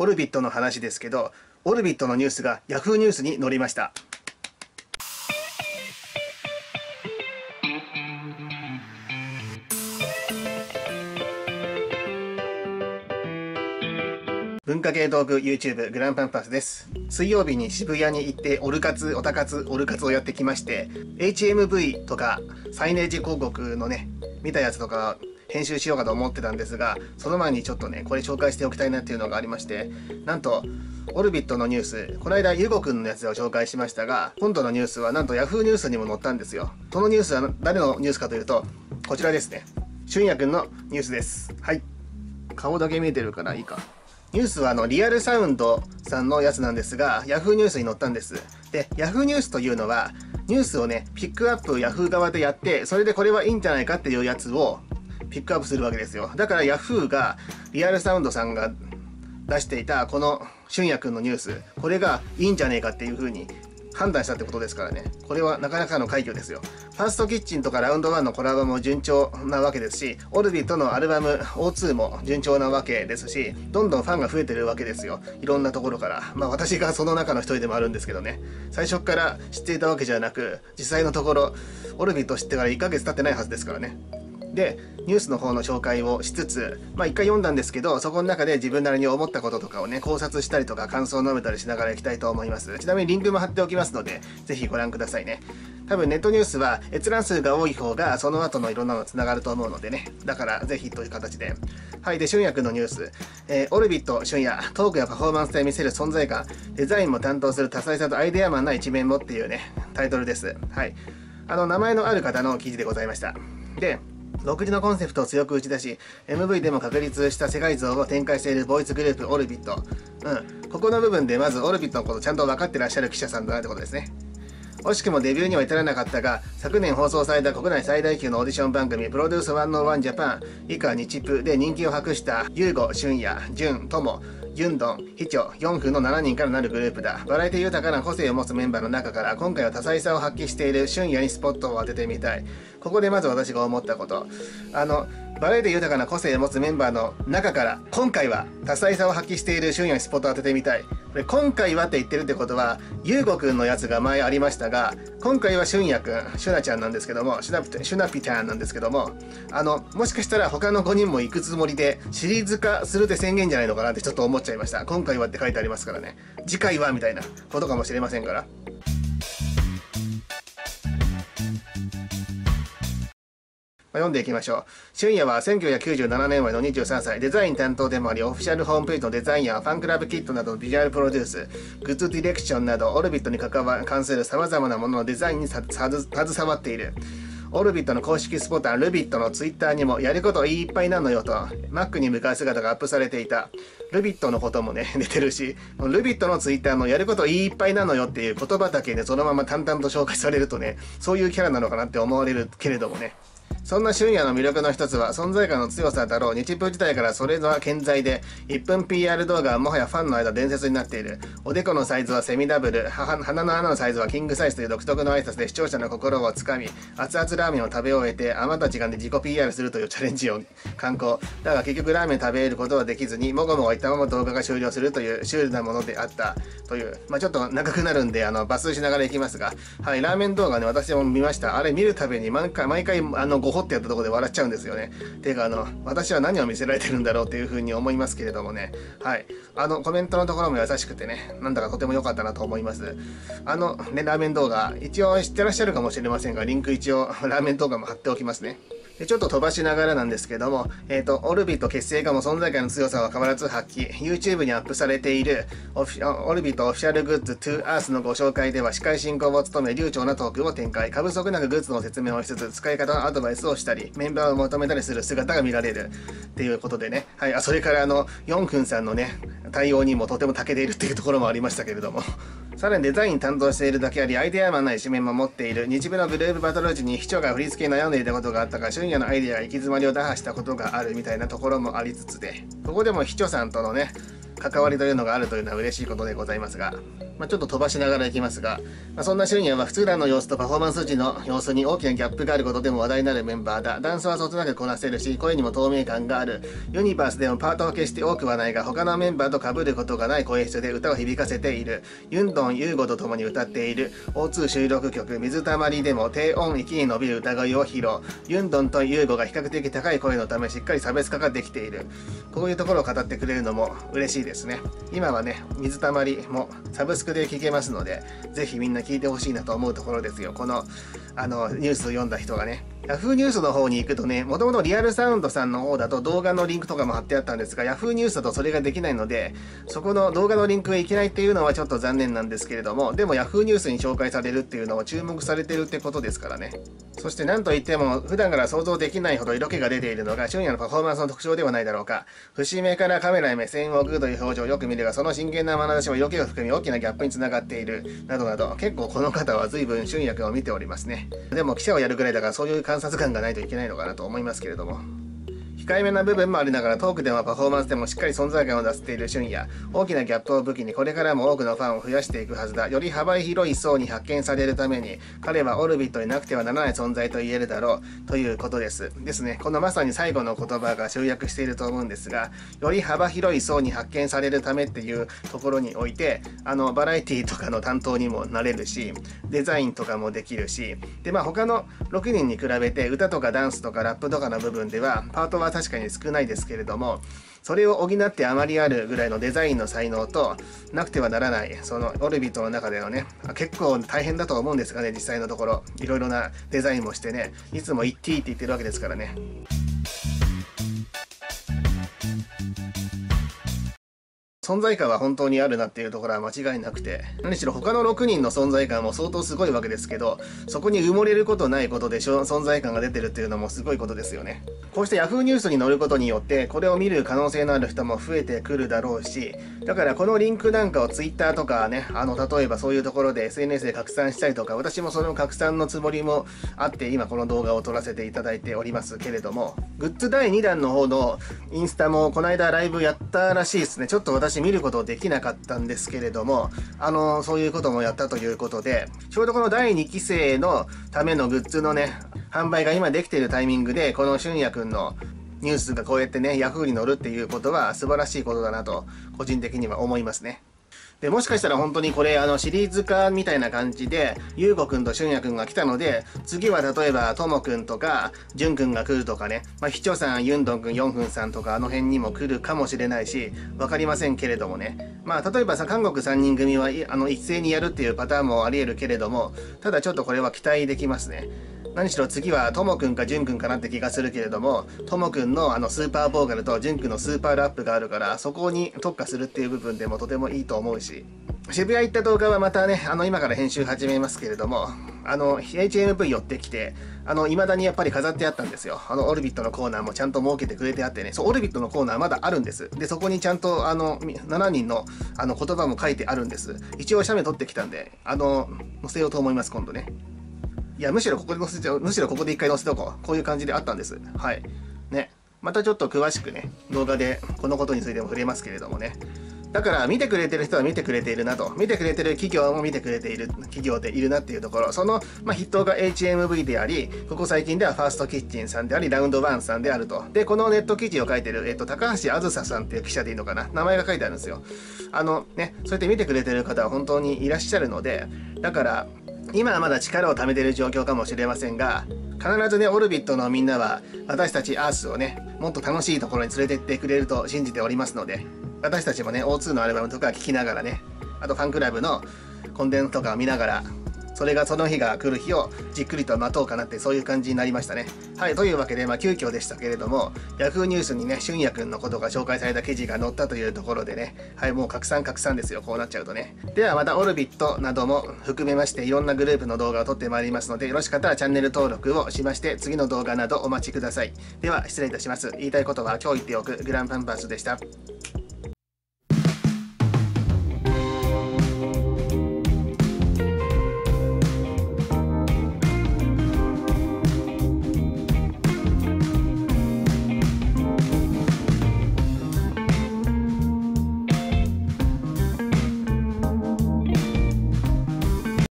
オルビットの話ですけど、オルビットのニュースが Yahoo ニュースに載りました。文化系道具 YouTube グランパンパスです。水曜日に渋谷に行ってオル活、オタ活、オル活をやってきまして、HMV とかサイネージ広告のね、見たやつとか編集しようかと思ってたんですが、その前にちょっとね、これ紹介しておきたいなっていうのがありまして、なんと、オルビットのニュース、この間、ゆうごくんのやつを紹介しましたが、今度のニュースはなんと Yahoo ニュースにも載ったんですよ。そのニュースは誰のニュースかというと、こちらですね。俊也くんのニュースです。はい。顔だけ見えてるからいいか。ニュースはあのリアルサウンドさんのやつなんですが、Yahoo ニュースに載ったんです。で、Yahoo ニュースというのは、ニュースをね、ピックアップ Yahoo 側でやって、それでこれはいいんじゃないかっていうやつをピックアップするわけですよ。だから Yahoo がリアルサウンドさんが出していたこの俊也くんのニュース、これがいいんじゃねえかっていう風に判断したってことですからね。これはなかなかの快挙ですよ。ファーストキッチンとかラウンド1のコラボも順調なわけですし、オルビットのアルバム O2 も順調なわけですし、どんどんファンが増えてるわけですよ。いろんなところから。まあ私がその中の一人でもあるんですけどね。最初から知っていたわけじゃなく、実際のところ、オルビット知ってから1ヶ月経ってないはずですからね。で、ニュースの方の紹介をしつつ、まあ一回読んだんですけど、そこの中で自分なりに思ったこととかをね、考察したりとか感想を述べたりしながらいきたいと思います。ちなみにリンクも貼っておきますので、ぜひご覧くださいね。多分ネットニュースは閲覧数が多い方がその後のいろんなの繋がると思うのでね。だからぜひという形で。はい。で、俊也くんのニュース。えー、オルビット俊也、トークやパフォーマンスで見せる存在感、デザインも担当する多彩さとアイデアマンな一面もっていうね、タイトルです。はい。あの、名前のある方の記事でございました。で、独自のコンセプトを強く打ち出し、MV でも確立した世界像を展開しているボイスグループオルビット。うん。ここの部分でまずオルビットのことちゃんと分かってらっしゃる記者さんだなってことですね。惜しくもデビューには至らなかったが、昨年放送された国内最大級のオーディション番組、プロデュース101ジャパン以下日プで人気を博した、ユーゴ、俊也、ジュユンドン、ヒチョ、ヨンフの7人からなるグループだ。バラエティ豊かな個性を持つメンバーの中から、今回は多彩さを発揮している俊也にスポットを当ててみたい。ここでまず私が思ったこと。あの、バラエティ豊かな個性を持つメンバーの中から、今回は多彩さを発揮している俊也にスポットを当ててみたい。これ、今回はって言ってるってことは、ゆうごくんのやつが前ありましたが、今回はしゅんやくん、しゅなちゃんなんですけども、しゅなピちゃんなんですけども、あの、もしかしたら他の5人も行くつもりで、シリーズ化するって宣言じゃないのかなってちょっと思っちゃいました。今回はって書いてありますからね。次回はみたいなことかもしれませんから。読んでいきましょう。俊也は1997年生まれの23歳、デザイン担当でもあり、オフィシャルホームページのデザインやファンクラブキットなどビジュアルプロデュース、グッズディレクションなど、オルビットに関わ関する様々なもののデザインに携わっている。オルビットの公式スポッター、ルビットのツイッターにも、やることいっぱいなのよと、Mac に向かう姿がアップされていた。ルビットのこともね、出てるし、ルビットのツイッターのやることいっぱいなのよっていう言葉だけね、そのまま淡々と紹介されるとね、そういうキャラなのかなって思われるけれどもね。そんな俊也の魅力の一つは存在感の強さだろう。日プ時代からそれは健在で、1分 PR 動画はもはやファンの間伝説になっている。おでこのサイズはセミダブル、鼻の穴のサイズはキングサイズという独特の挨拶で視聴者の心をつかみ、熱々ラーメンを食べ終えて、余った時間で自己 PR するというチャレンジを 観光。だが結局ラーメン食べることはできずに、もごもごいったまま動画が終了するというシュールなものであったという。まあちょっと長くなるんで、あの、抜粋しながらいきますが、はい、ラーメン動画ね、私も見ました。あれ見るたびに毎回、毎回、あの、おほってやったとこで笑っちゃうんですよね。ていうか、あの、私は何を見せられてるんだろうというふうに思いますけれどもね。はい。あの、コメントのところも優しくてね、なんだかとても良かったなと思います。あの、ね、ラーメン動画、一応知ってらっしゃるかもしれませんが、リンク一応、ラーメン動画も貼っておきますね。でちょっと飛ばしながらなんですけども、えっ、ー、と、オルビット結成後も存在感の強さは変わらず発揮。YouTube にアップされているオフィオルビットオフィシャルグッズ To Earth のご紹介では司会進行を務め流暢なトークを展開。過不足なくグッズの説明をしつつ、使い方のアドバイスをしたり、メンバーを求めたりする姿が見られる。っていうことでね。はい。あ、それからあの、ヨンクンさんのね、対応にもとても長けているっていうところもありましたけれども。さらにデザイン担当しているだけあり、アイデアマンな一面も持っている。日米のグループバトル時に秘書が振り付けに悩んでいたことがあったが、春夜のアイデアが行き詰まりを打破したことがあるみたいなところもありつつで、ここでも秘書さんとのね、関わりというのがあるというのは嬉しいことでございますが、まあ、ちょっと飛ばしながらいきますが、まあ、そんなシュンヤは普通段の様子とパフォーマンス時の様子に大きなギャップがあることでも話題になるメンバーだ。ダンスはそつなくこなせるし、声にも透明感がある。ユニバースでもパートは決して多くはないが、他のメンバーと被ることがない声質で歌を響かせている。ユンドン、ユーゴと共に歌っている。O2 収録曲、水たまりでも低音域に伸びる歌声を披露。ユンドンとユーゴが比較的高い声のためしっかり差別化ができている。こういうところを語ってくれるのも嬉しいですね。今はね、水たまりもサブスクで聴けますので、ぜひみんな聞いてほしいなと思うところですよ。この、あの、ニュースを読んだ人がね。Yahoo ニュースの方に行くとね、もともとリアルサウンドさんの方だと動画のリンクとかも貼ってあったんですが、Yahoo ニュースだとそれができないので、そこの動画のリンクがいけないっていうのはちょっと残念なんですけれども、でも Yahoo ニュースに紹介されるっていうのは注目されてるってことですからね。そして何といっても、普段から想像できないほど色気が出ているのが、春夜のパフォーマンスの特徴ではないだろうか。節目からカメラへ目線を送るという表情をよく見るが、その真剣な眼差しは色気を含み大きなギャップにつながっている、などなど、結構この方は随分春夜を見ておりますね。でも記者をやるぐらいだからそういう観察感がないといけないのかなと思いますけれども。控えめな部分もありながらトークでもパフォーマンスでもしっかり存在感を出せている春夜大きなギャップを武器にこれからも多くのファンを増やしていくはずだ。より幅広い層に発見されるために彼はオルビットになくてはならない存在と言えるだろうということです。ですね。このまさに最後の言葉が集約していると思うんですがより幅広い層に発見されるためっていうところにおいてあのバラエティとかの担当にもなれるしデザインとかもできるし。でまあ他の6人に比べて歌とかダンスとかラップとかの部分ではパートは確かに少ないですけれどもそれを補って余りあるぐらいのデザインの才能となくてはならないそのオルビットの中でのね結構大変だと思うんですがね実際のところいろいろなデザインもしてねいつも言っていいって言ってるわけですからね。存在感は本当にあるなっていうところは間違いなくて、何しろ他の6人の存在感も相当すごいわけですけど、そこに埋もれることないことで存在感が出てるっていうのもすごいことですよね。こうして Yahoo ニュースに載ることによって、これを見る可能性のある人も増えてくるだろうし、だからこのリンクなんかを Twitter とかね、あの、例えばそういうところで SNS で拡散したりとか、私もその拡散のつもりもあって、今この動画を撮らせていただいておりますけれども、グッズ第2弾の方のインスタもこの間ライブやったらしいですね。ちょっと私見ることできなかったんですけれども、あの、そういうこともやったということで、ちょうどこの第2期生のためのグッズのね、販売が今できているタイミングで、この俊也くんのニュースがこうやってね、ヤフーに載るっていうことは素晴らしいことだなと、個人的には思いますね。で、もしかしたら本当にこれ、あの、シリーズ化みたいな感じで、ゆうごくんとしゅんやくんが来たので、次は例えば、ともくんとか、じゅんくんが来るとかね、まあ、ひちょさん、ゆんどんくん、よんふんさんとか、あの辺にも来るかもしれないし、わかりませんけれどもね。まあ、例えばさ、韓国3人組は、あの、一斉にやるっていうパターンもあり得るけれども、ただちょっとこれは期待できますね。何しろ次はともくんかじゅんくんかなって気がするけれども、ともくんのあのスーパーボーカルとじゅんくんのスーパーラップがあるから、そこに特化するっていう部分でもとてもいいと思うし、渋谷行った動画はまたね、あの、今から編集始めますけれども、あの、HMV 寄ってきて、あの、未だにやっぱり飾ってあったんですよ。あの、オルビットのコーナーもちゃんと設けてくれてあってね、そう、オルビットのコーナーまだあるんです。で、そこにちゃんと、あの、7人の、あの、言葉も書いてあるんです。一応、写メ撮ってきたんで、あの、載せようと思います、今度ね。いや、むしろここで載せちゃう、むしろここで一回載せとこう。こういう感じであったんです。はい。ね。またちょっと詳しくね、動画でこのことについても触れますけれどもね。だから見てくれてる人は見てくれているなと。見てくれてる企業も見てくれている企業でいるなっていうところ。その、まあ、筆頭が HMV であり、ここ最近ではファーストキッチンさんであり、ラウンドワンさんであると。で、このネット記事を書いてる、えっと、高橋あずささんっていう記者でいいのかな。名前が書いてあるんですよ。あのね、そうやって見てくれてる方は本当にいらっしゃるので、だから、今はまだ力を貯めている状況かもしれませんが、必ずね、オルビットのみんなは、私たちアースをね、もっと楽しいところに連れてってくれると信じておりますので、私たちもね O2 のアルバムとか聴きながらねあとファンクラブのコンテンツとかを見ながらそれがその日が来る日をじっくりと待とうかなってそういう感じになりましたね。はい、というわけで、まあ、急遽でしたけれども、Yahoo ニュースにね、俊也くんのことが紹介された記事が載ったというところでね、はい、もう拡散拡散ですよ、こうなっちゃうとね。ではまたオルビットなども含めまして、いろんなグループの動画を撮ってまいりますので、よろしかったらチャンネル登録をしまして、次の動画などお待ちください。では、失礼いたします。言いたいことは今日言っておくグランパンパスでした。